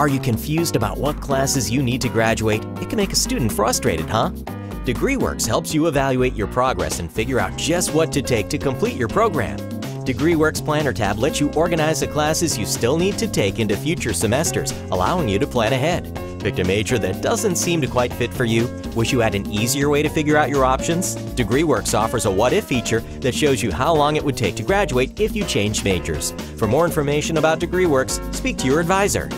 Are you confused about what classes you need to graduate? It can make a student frustrated, huh? DegreeWorks helps you evaluate your progress and figure out just what to take to complete your program. DegreeWorks Planner tab lets you organize the classes you still need to take into future semesters, allowing you to plan ahead. Picked a major that doesn't seem to quite fit for you? Wish you had an easier way to figure out your options? DegreeWorks offers a what if feature that shows you how long it would take to graduate if you changed majors. For more information about DegreeWorks, speak to your advisor.